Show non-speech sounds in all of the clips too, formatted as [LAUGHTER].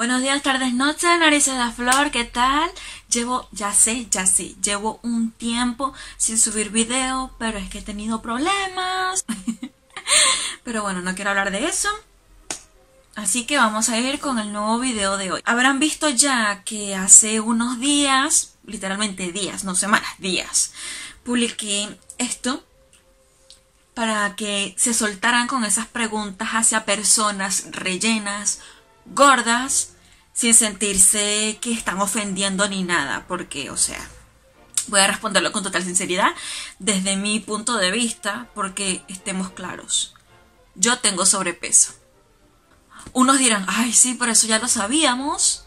Buenos días, tardes, noches, narices de flor, ¿qué tal? Llevo, ya sé, ya sé, llevo un tiempo sin subir video, pero es que he tenido problemas. [LAUGHS] pero bueno, no quiero hablar de eso. Así que vamos a ir con el nuevo video de hoy. Habrán visto ya que hace unos días, literalmente días, no semanas, días, publiqué esto para que se soltaran con esas preguntas hacia personas rellenas, gordas, sin sentirse que están ofendiendo ni nada, porque, o sea, voy a responderlo con total sinceridad desde mi punto de vista, porque estemos claros, yo tengo sobrepeso. Unos dirán, ay, sí, por eso ya lo sabíamos.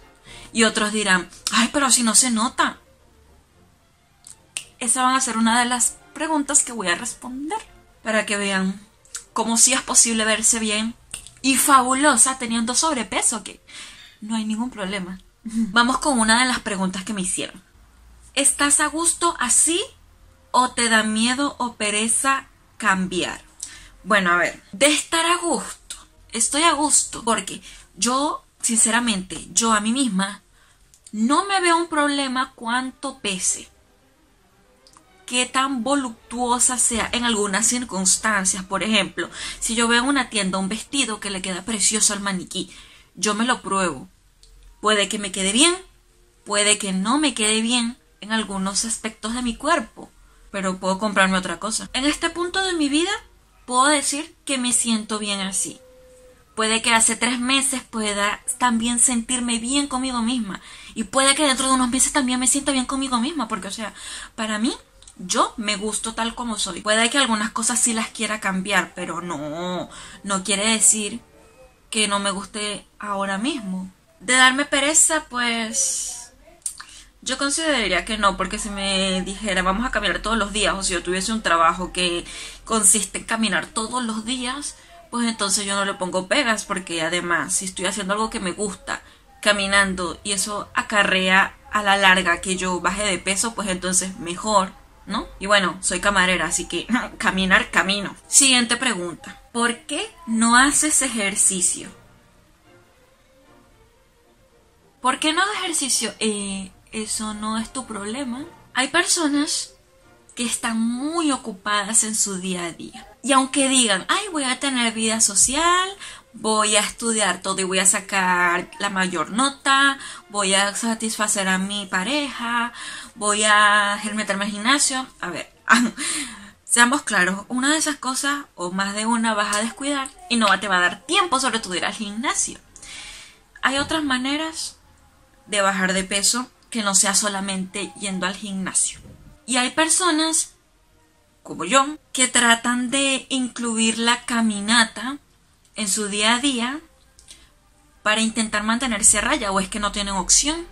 Y otros dirán, ay, pero si no se nota. Esa va a ser una de las preguntas que voy a responder para que vean cómo sí es posible verse bien y fabulosa teniendo sobrepeso, que no hay ningún problema. Vamos con una de las preguntas que me hicieron. ¿Estás a gusto así o te da miedo o pereza cambiar? Bueno, a ver, de estar a gusto, estoy a gusto porque yo, sinceramente, yo a mí misma, no me veo un problema cuánto pese qué tan voluptuosa sea en algunas circunstancias. Por ejemplo, si yo veo en una tienda un vestido que le queda precioso al maniquí, yo me lo pruebo. Puede que me quede bien, puede que no me quede bien en algunos aspectos de mi cuerpo, pero puedo comprarme otra cosa. En este punto de mi vida, puedo decir que me siento bien así. Puede que hace tres meses pueda también sentirme bien conmigo misma. Y puede que dentro de unos meses también me sienta bien conmigo misma. Porque, o sea, para mí yo me gusto tal como soy. Puede que algunas cosas sí las quiera cambiar, pero no, no quiere decir que no me guste ahora mismo. De darme pereza, pues yo consideraría que no, porque si me dijera vamos a caminar todos los días, o si yo tuviese un trabajo que consiste en caminar todos los días, pues entonces yo no le pongo pegas, porque además si estoy haciendo algo que me gusta, caminando, y eso acarrea a la larga que yo baje de peso, pues entonces mejor ¿no? Y bueno, soy camarera, así que [LAUGHS] caminar camino. Siguiente pregunta. ¿Por qué no haces ejercicio? ¿Por qué no haces ejercicio? Eh, eso no es tu problema. Hay personas que están muy ocupadas en su día a día. Y aunque digan, ay, voy a tener vida social, voy a estudiar todo y voy a sacar la mayor nota, voy a satisfacer a mi pareja, voy a meterme al gimnasio. A ver, [LAUGHS] seamos claros, una de esas cosas o más de una vas a descuidar y no te va a dar tiempo sobre todo ir al gimnasio. Hay otras maneras de bajar de peso que no sea solamente yendo al gimnasio. Y hay personas, como yo, que tratan de incluir la caminata en su día a día para intentar mantenerse a raya o es que no tienen opción.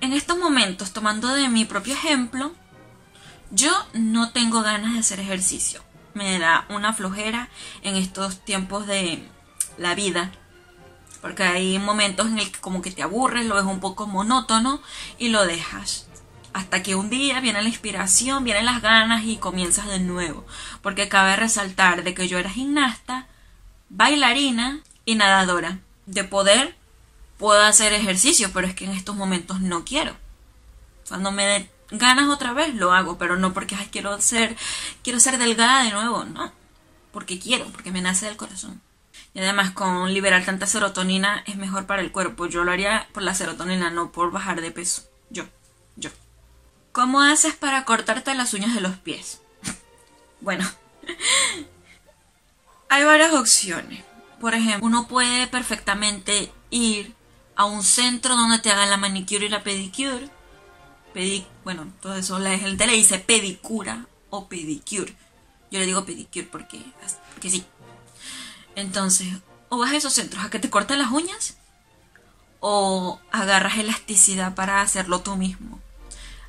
En estos momentos, tomando de mi propio ejemplo, yo no tengo ganas de hacer ejercicio. Me da una flojera en estos tiempos de la vida. Porque hay momentos en el que como que te aburres, lo ves un poco monótono y lo dejas. Hasta que un día viene la inspiración, vienen las ganas y comienzas de nuevo. Porque cabe resaltar de que yo era gimnasta, bailarina y nadadora. De poder, puedo hacer ejercicio, pero es que en estos momentos no quiero. Cuando me den ganas otra vez, lo hago, pero no porque quiero ser, quiero ser delgada de nuevo, no. Porque quiero, porque me nace del corazón. Y además con liberar tanta serotonina es mejor para el cuerpo. Yo lo haría por la serotonina, no por bajar de peso. Yo, yo. ¿Cómo haces para cortarte las uñas de los pies? [LAUGHS] bueno, [LAUGHS] hay varias opciones. Por ejemplo, uno puede perfectamente ir a un centro donde te hagan la manicure y la pedicure. bueno, todo eso la gente le dice pedicura o pedicure. Yo le digo pedicure porque, porque sí. Entonces, o vas a esos centros a que te corten las uñas o agarras elasticidad para hacerlo tú mismo.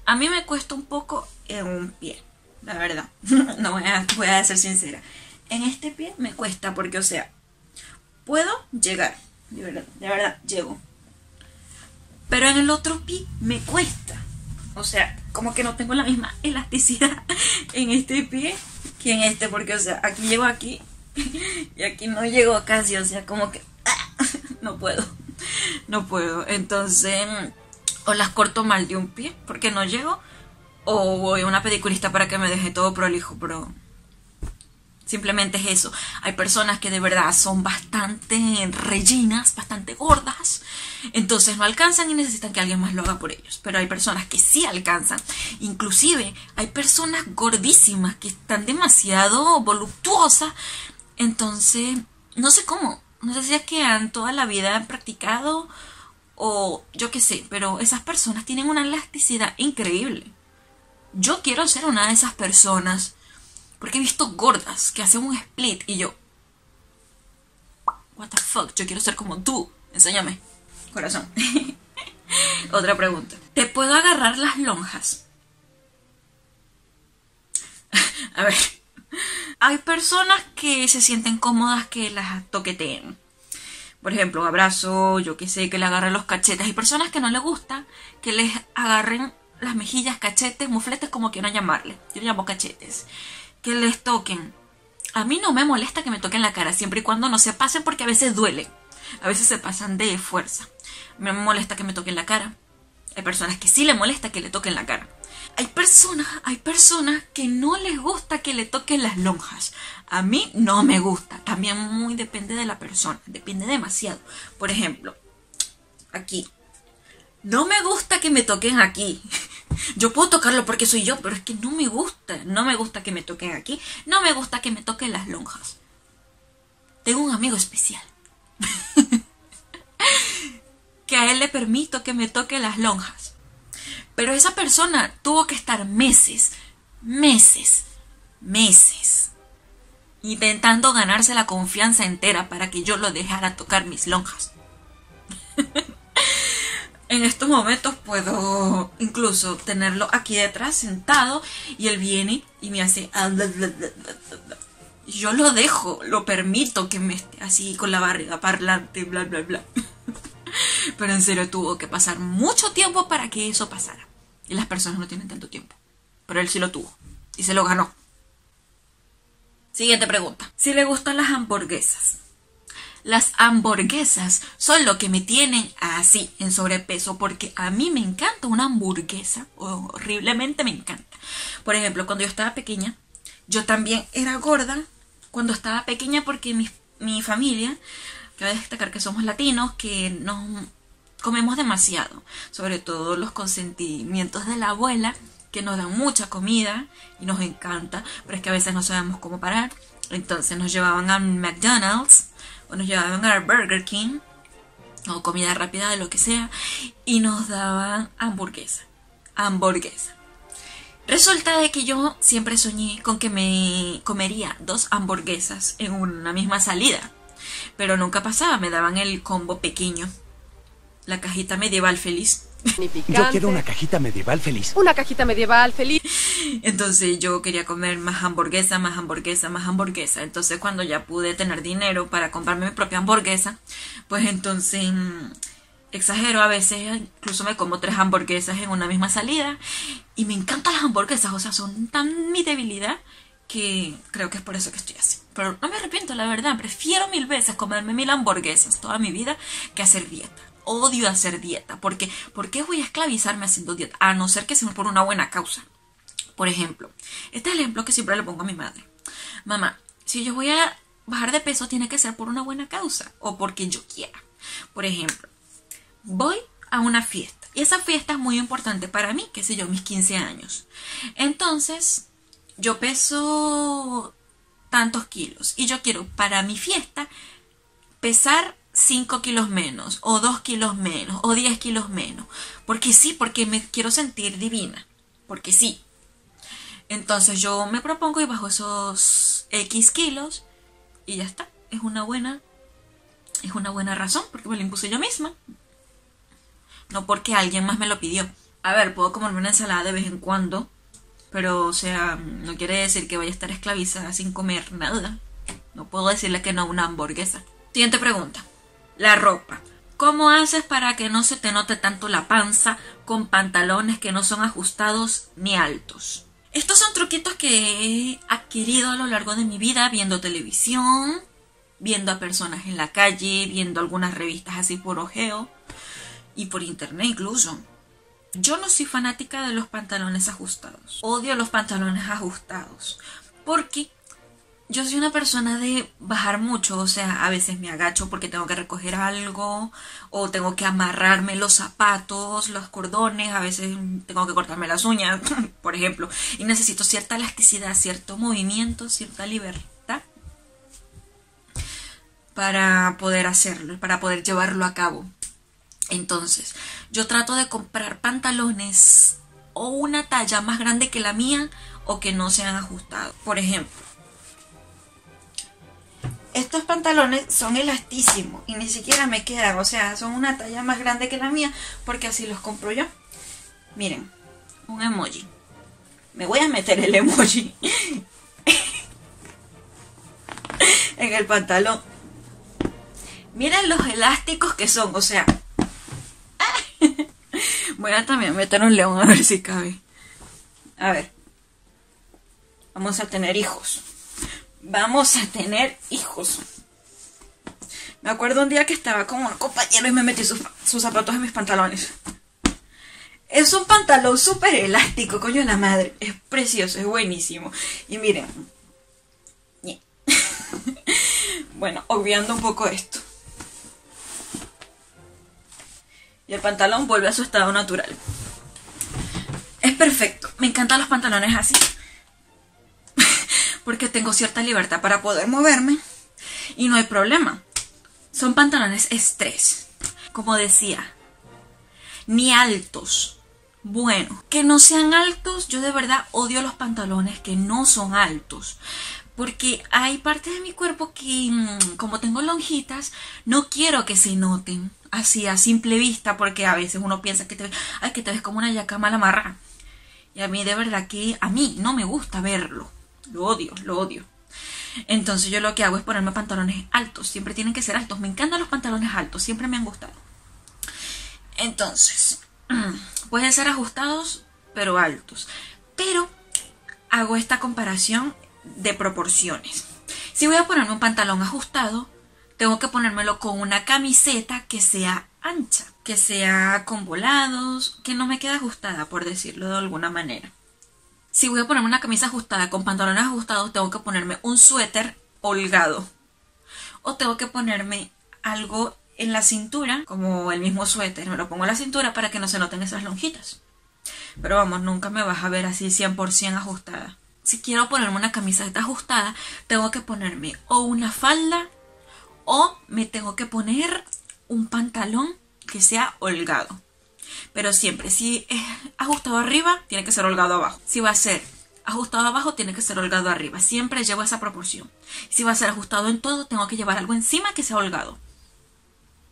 A mí me cuesta un poco en un pie, la verdad. [LAUGHS] no voy a, voy a ser sincera. En este pie me cuesta porque, o sea, puedo llegar, de verdad, de verdad, llego. Pero en el otro pie me cuesta. O sea, como que no tengo la misma [LAUGHS] elasticidad en este pie que en este, porque, o sea, aquí llego aquí [LAUGHS] y aquí no llego casi, o sea, como que [LAUGHS] no puedo. no puedo. Entonces, o las corto mal de un pie porque no llego, o voy a una pediculista para que me deje todo prolijo, pero simplemente es eso. Hay personas que de verdad son bastante rellenas, bastante gordas, entonces no alcanzan y necesitan que alguien más lo haga por ellos. Pero hay personas que sí alcanzan. Inclusive hay personas gordísimas que están demasiado voluptuosas. Entonces, no sé cómo. No sé si es que han toda la vida practicado o yo qué sé, pero esas personas tienen una elasticidad increíble. Yo quiero ser una de esas personas porque he visto gordas que hacen un split y yo, what the fuck, yo quiero ser como tú, enséñame, corazón. [LAUGHS] Otra pregunta, ¿te puedo agarrar las lonjas? [LAUGHS] A ver, hay personas que se sienten cómodas que las toqueteen por ejemplo, abrazo, yo qué sé, que le agarren los cachetes. Hay personas que no les gusta que les agarren las mejillas, cachetes, mufletes, como quieran llamarle. Yo le llamo cachetes. Que les toquen. A mí no me molesta que me toquen la cara, siempre y cuando no se pasen porque a veces duele. A veces se pasan de fuerza. Me molesta que me toquen la cara. Hay personas que sí le molesta que le toquen la cara. Hay personas, hay personas que no les gusta que le toquen las lonjas. A mí no me gusta. También muy depende de la persona. Depende demasiado. Por ejemplo, aquí. No me gusta que me toquen aquí. [LAUGHS] Yo puedo tocarlo porque soy yo, pero es que no me gusta. No me gusta que me toquen aquí. No me gusta que me toquen las lonjas. Tengo un amigo especial. [LAUGHS] que a él le permito que me toque las lonjas. Pero esa persona tuvo que estar meses, meses, meses, intentando ganarse la confianza entera para que yo lo dejara tocar mis lonjas. [LAUGHS] en estos momentos puedo incluso tenerlo aquí detrás sentado y él viene y me hace... Yo lo dejo, lo permito que me esté así con la barriga parlante, bla, bla, bla. [LAUGHS] [LAUGHS] Pero en serio tuvo que pasar mucho tiempo para que eso pasara. Y las personas no tienen tanto tiempo. Pero él sí lo tuvo. Y se lo ganó. Siguiente pregunta. Si le gustan las hamburguesas. Las hamburguesas son lo que me tienen así, en sobrepeso, porque a mí me encanta una hamburguesa. Horriblemente me encanta. Por ejemplo, cuando yo estaba pequeña, yo también era gorda cuando estaba pequeña porque mi, mi familia Cabe destacar que somos latinos, que nos comemos demasiado, sobre todo los consentimientos de la abuela, que nos dan mucha comida y nos encanta, pero es que a veces no sabemos cómo parar. Entonces nos llevaban a McDonald's o nos llevaban a Burger King o comida rápida de lo que sea y nos daban hamburguesa, hamburguesa. Resulta de que yo siempre soñé con que me comería dos hamburguesas en una misma salida. Pero nunca pasaba, me daban el combo pequeño. La cajita medieval feliz. Yo quiero una cajita medieval feliz. Una cajita medieval feliz. Entonces yo quería comer más hamburguesa, más hamburguesa, más hamburguesa. Entonces cuando ya pude tener dinero para comprarme mi propia hamburguesa, pues entonces mm, exagero a veces, incluso me como tres hamburguesas en una misma salida. Y me encantan las hamburguesas, o sea, son tan mi debilidad que creo que es por eso que estoy así. Pero no me arrepiento, la verdad. Prefiero mil veces comerme mil hamburguesas toda mi vida que hacer dieta. Odio hacer dieta. Porque, ¿Por qué voy a esclavizarme haciendo dieta? A no ser que sea por una buena causa. Por ejemplo, este es el ejemplo que siempre le pongo a mi madre. Mamá, si yo voy a bajar de peso, tiene que ser por una buena causa o porque yo quiera. Por ejemplo, voy a una fiesta. Y esa fiesta es muy importante para mí, que sé yo, mis 15 años. Entonces, yo peso tantos kilos y yo quiero para mi fiesta pesar 5 kilos menos o 2 kilos menos o 10 kilos menos. Porque sí, porque me quiero sentir divina. Porque sí. Entonces yo me propongo y bajo esos X kilos y ya está. Es una buena es una buena razón porque me lo impuse yo misma. No porque alguien más me lo pidió. A ver, puedo comerme una ensalada de vez en cuando pero, o sea, no quiere decir que vaya a estar esclavizada sin comer nada. No puedo decirle que no a una hamburguesa. Siguiente pregunta. La ropa. ¿Cómo haces para que no se te note tanto la panza con pantalones que no son ajustados ni altos? Estos son truquitos que he adquirido a lo largo de mi vida viendo televisión viendo a personas en la calle, viendo algunas revistas así por ojeo y por internet incluso. Yo no soy fanática de los pantalones ajustados. Odio los pantalones ajustados. Porque yo soy una persona de bajar mucho, o sea, a veces me agacho porque tengo que recoger algo, o tengo que amarrarme los zapatos, los cordones, a veces tengo que cortarme las uñas, [LAUGHS] por ejemplo, y necesito cierta elasticidad, cierto movimiento, cierta libertad para poder hacerlo, para poder llevarlo a cabo. Entonces, yo trato de comprar pantalones o una talla más grande que la mía o que no sean ajustados. Por ejemplo, estos pantalones son elastísimos y ni siquiera me quedan, o sea, son una talla más grande que la mía porque así los compro yo. Miren, un emoji. Me voy a meter el emoji [LAUGHS] en el pantalón. Miren los elásticos que son, o sea. Voy a también meter un león a ver si cabe. A ver. Vamos a tener hijos vamos a tener hijos. Me acuerdo un día que estaba con un compañero y me metí sus, zapatos en mis pantalones. Es un pantalón súper elástico, coño la madre. Es precioso, es buenísimo. Y miren. [LAUGHS] bueno, obviando un poco esto. Y el pantalón vuelve a su estado natural. Es perfecto. Me encantan los pantalones así [LAUGHS] porque tengo cierta libertad para poder moverme y no hay problema. Son pantalones estrés, como decía, ni altos. Bueno, que no sean altos, yo de verdad odio los pantalones que no son altos. Porque hay partes de mi cuerpo que, mm, como tengo lonjitas, no quiero que se noten así a simple vista, porque a veces uno piensa que te, ay, que te ves como una yaca mal amarrada. Y a mí de verdad que a mí no me gusta verlo. Lo odio, lo odio. Entonces yo lo que hago es ponerme pantalones altos. Siempre tienen que ser altos. Me encantan los pantalones altos. Siempre me han gustado. Entonces, [CLEARS THROAT] pueden ser ajustados, pero altos. Pero hago esta comparación de proporciones. Si voy a ponerme un pantalón ajustado, tengo que ponérmelo con una camiseta que sea ancha, que sea con volados, que no me quede ajustada, por decirlo de alguna manera si voy a ponerme una camisa ajustada con pantalones ajustados, tengo que ponerme un suéter holgado. O tengo que ponerme algo en la cintura, como el mismo suéter. Me lo pongo en la cintura para que no se noten esas lonjitas. Pero vamos, nunca me vas a ver así 100% ajustada. Si quiero ponerme una camiseta ajustada, tengo que ponerme o una falda o me tengo que poner un pantalón que sea holgado. Pero siempre, si es ajustado arriba, tiene que ser holgado abajo. Si va a ser ajustado abajo, tiene que ser holgado arriba. Siempre llevo esa proporción. Si va a ser ajustado en todo, tengo que llevar algo encima que sea holgado.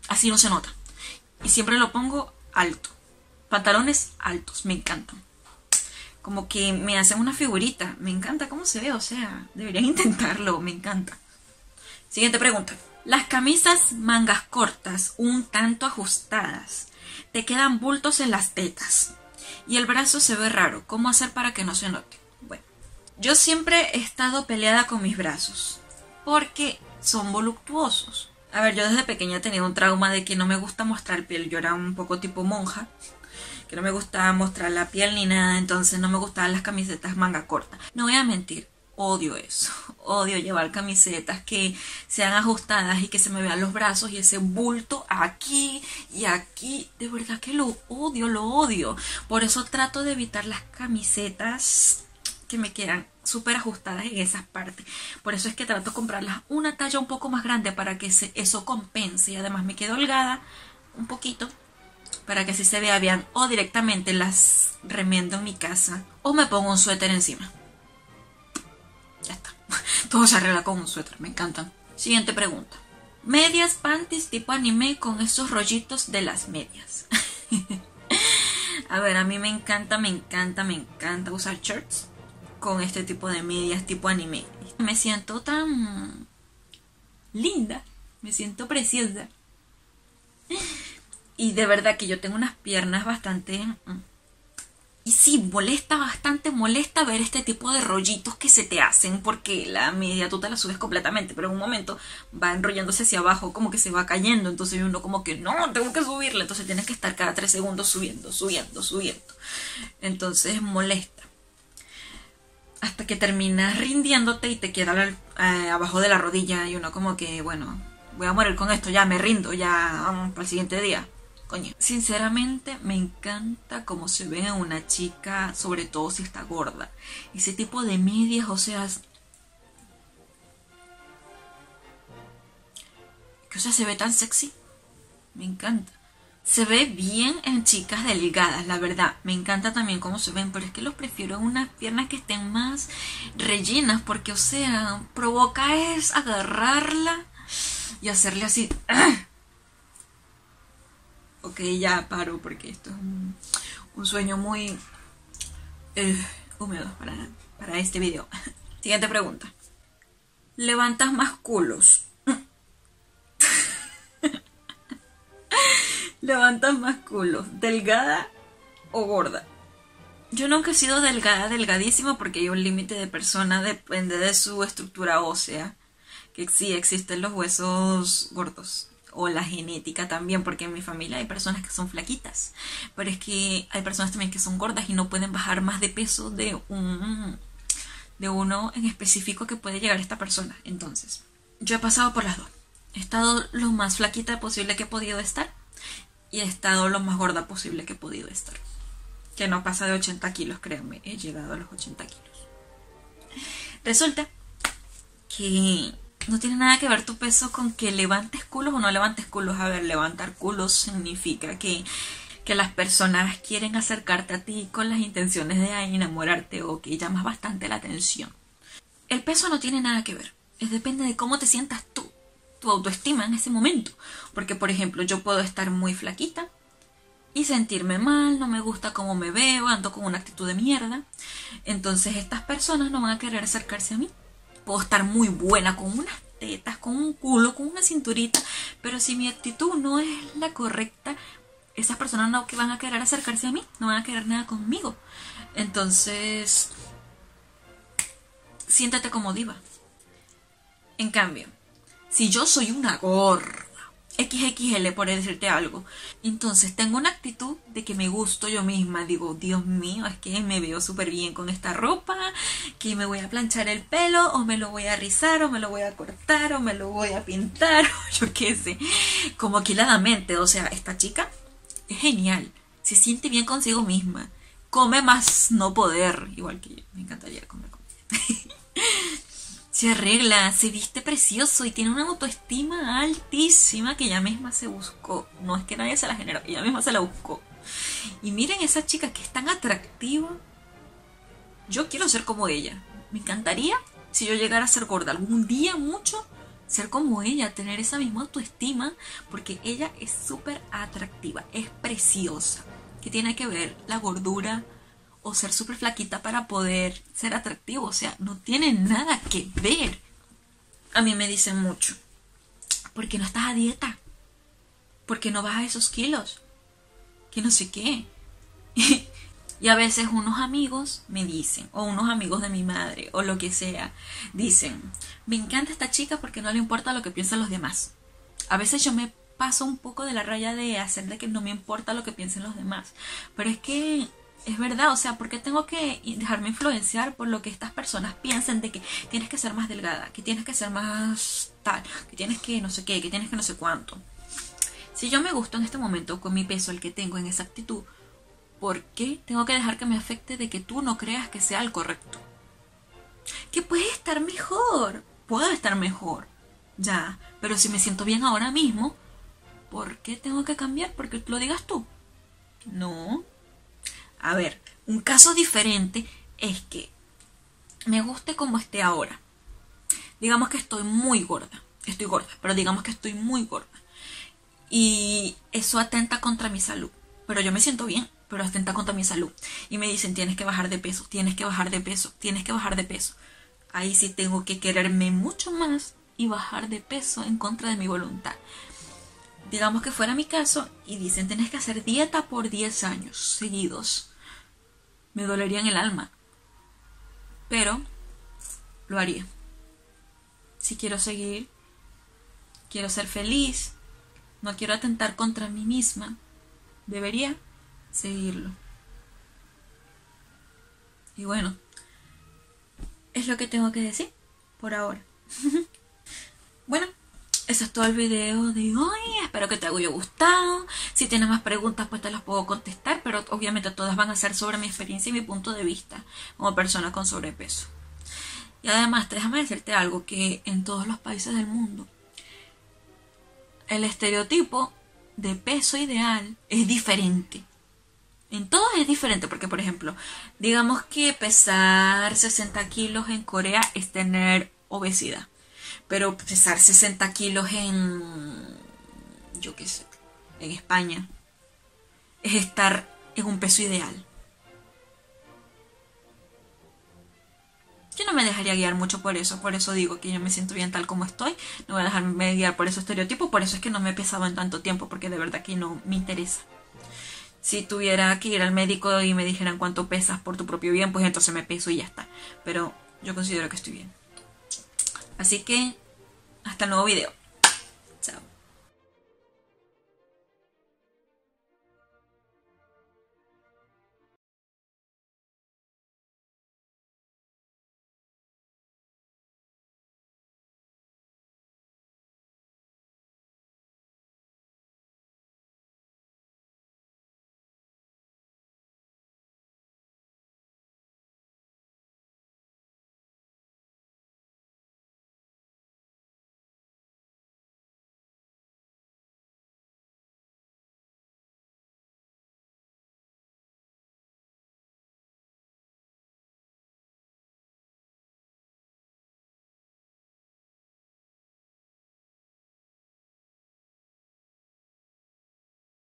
Así no se nota. Y siempre lo pongo alto. Pantalones altos, me encantan. Como que me hacen una figurita. Me encanta cómo se ve, o sea, deberían [LAUGHS] intentarlo, me encanta. Siguiente pregunta. Las camisas mangas cortas, un tanto ajustadas, te quedan bultos en las tetas y el brazo se ve raro. ¿Cómo hacer para que no se note? Bueno, yo siempre he estado peleada con mis brazos porque son voluptuosos. A ver, yo desde pequeña he tenido un trauma de que no me gusta mostrar piel. Yo era un poco tipo monja, que no me gustaba mostrar la piel ni nada, entonces no me gustaban las camisetas manga corta. No voy a mentir, odio eso. [LAUGHS] Odio llevar camisetas que sean ajustadas y que se me vean los brazos y ese bulto aquí y aquí. De verdad que lo odio, lo odio. Por eso trato de evitar las camisetas que me quedan súper ajustadas en esas partes. Por eso es que trato de comprarlas una talla un poco más grande para que eso compense. Y además me quedo holgada un poquito para que así se vea bien. O directamente las remiendo en mi casa. O me pongo un suéter encima. Ya está. [LAUGHS] Todo se arregla con un suéter, me encantan. Siguiente pregunta. Medias, panties tipo anime con esos rollitos de las medias. [LAUGHS] a ver, a mí me encanta, me encanta, me encanta usar shirts con este tipo de medias tipo anime. Me siento tan linda, me siento preciosa. Y de verdad que yo tengo unas piernas bastante mm, Y sí, molesta bastante, molesta ver este tipo de rollitos que se te hacen porque la media tú te la subes completamente, pero en un momento va enrollándose hacia abajo, como que se va cayendo, entonces uno como que no, tengo que subirla, entonces tienes que estar cada tres segundos subiendo, subiendo, subiendo. Entonces molesta. Hasta que terminas rindiéndote y te queda eh, abajo de la rodilla y uno como que, bueno, voy a morir con esto, ya me rindo, ya vamos para el siguiente día. Coño, sinceramente me encanta cómo se ve una chica, sobre todo si está gorda. Ese tipo de medias, o sea, que o sea, se ve tan sexy. Me encanta. Se ve bien en chicas delgadas, la verdad. Me encanta también cómo se ven, pero es que los prefiero en unas piernas que estén más rellenas, porque, o sea, provoca es agarrarla y hacerle así. [CLEARS THROAT] Ok, ya paro porque esto es un, sueño muy eh, húmedo para, para este video. [LAUGHS] Siguiente pregunta. ¿Levantas más culos? [LAUGHS] ¿Levantas más culos? ¿Delgada o gorda? Yo nunca he sido delgada, delgadísima, porque hay un límite de persona, depende de su estructura ósea. Que sí existen los huesos gordos o la genética también, porque en mi familia hay personas que son flaquitas, pero es que hay personas también que son gordas y no pueden bajar más de peso de un de uno en específico que puede llegar esta persona. Entonces, yo he pasado por las dos. He estado lo más flaquita posible que he podido estar y he estado lo más gorda posible que he podido estar. Que no pasa de 80 kilos, créanme, he llegado a los 80 kilos. Resulta que no tiene nada que ver tu peso con que levantes culos o no levantes culos. A ver, levantar culos significa que, que las personas quieren acercarte a ti con las intenciones de enamorarte o que llamas bastante la atención. El peso no tiene nada que ver. Es depende de cómo te sientas tú, tu autoestima en ese momento. Porque, por ejemplo, yo puedo estar muy flaquita y sentirme mal, no me gusta cómo me veo, ando con una actitud de mierda. Entonces estas personas no van a querer acercarse a mí puedo estar muy buena con unas tetas, con un culo, con una cinturita, pero si mi actitud no es la correcta, esas personas no van a querer acercarse a mí, no van a querer nada conmigo. Entonces, siéntate como diva. En cambio, si yo soy una gorra, XXL por decirte algo. Entonces tengo una actitud de que me gusto yo misma. Digo, Dios mío, es que me veo súper bien con esta ropa, que me voy a planchar el pelo, o me lo voy a rizar, o me lo voy a cortar, o me lo voy a pintar, [LAUGHS] o yo qué sé. Como aquiladamente, o sea, esta chica es genial. Se siente bien consigo misma. Come más no poder, igual que. Me encantaría comer. [LAUGHS] se arregla, se viste precioso y tiene una autoestima altísima que ella misma se buscó. No es que nadie se la generó, ella misma se la buscó. Y miren esa chica que es tan atractiva. Yo quiero ser como ella. Me encantaría, si yo llegara a ser gorda algún día mucho, ser como ella, tener esa misma autoestima, porque ella es súper atractiva, es preciosa. ¿Qué tiene que ver la gordura o ser súper flaquita para poder ser atractivo. O sea, no tiene nada que ver. A mí me dicen mucho, ¿por qué no estás a dieta? ¿Por qué no bajas esos kilos? Que no sé qué. [LAUGHS] y a veces unos amigos me dicen, o unos amigos de mi madre, o lo que sea, dicen, me encanta esta chica porque no le importa lo que piensan los demás. A veces yo me paso un poco de la raya de hacer de que no me importa lo que piensen los demás. Pero es que es verdad, o sea, ¿por qué tengo que dejarme influenciar por lo que estas personas piensan de que tienes que ser más delgada, que tienes que ser más tal, que tienes que no sé qué, que tienes que no sé cuánto? Si yo me gusto en este momento con mi peso, el que tengo en esa actitud, ¿por qué tengo que dejar que me afecte de que tú no creas que sea el correcto? Que puede estar mejor, puedo estar mejor, ya, pero si me siento bien ahora mismo, ¿por qué tengo que cambiar? Porque lo digas tú. No, a ver, un caso diferente es que me guste como esté ahora. Digamos que estoy muy gorda. Estoy gorda, pero digamos que estoy muy gorda. Y eso atenta contra mi salud. Pero yo me siento bien, pero atenta contra mi salud. Y me dicen, tienes que bajar de peso, tienes que bajar de peso, tienes que bajar de peso. Ahí sí tengo que quererme mucho más y bajar de peso en contra de mi voluntad digamos que fuera mi caso, y dicen, tienes que hacer dieta por 10 años seguidos. Me dolería en el alma. Pero lo haría. Si quiero seguir, quiero ser feliz, no quiero atentar contra mí misma, debería seguirlo. Y bueno, es lo que tengo que decir por ahora. [LAUGHS] bueno, eso es todo el video de hoy. Espero que te haya gustado. Si tienes más preguntas, pues te las puedo contestar, pero obviamente todas van a ser sobre mi experiencia y mi punto de vista como persona con sobrepeso. Y además, déjame decirte algo que en todos los países del mundo el estereotipo de peso ideal es diferente. En todo es diferente, porque por ejemplo, digamos que pesar 60 kilos en Corea es tener obesidad, pero pesar 60 kilos en, yo qué sé, en España es estar en un peso ideal. Yo no me dejaría guiar mucho por eso, por eso digo que yo me siento bien tal como estoy, no voy a dejarme guiar por esos estereotipos, por eso es que no me he pesado en tanto tiempo, porque de verdad que no me interesa si tuviera que ir al médico y me dijeran cuánto pesas por tu propio bien, pues entonces me peso y ya está. Pero yo considero que estoy bien. Así que, hasta el nuevo video.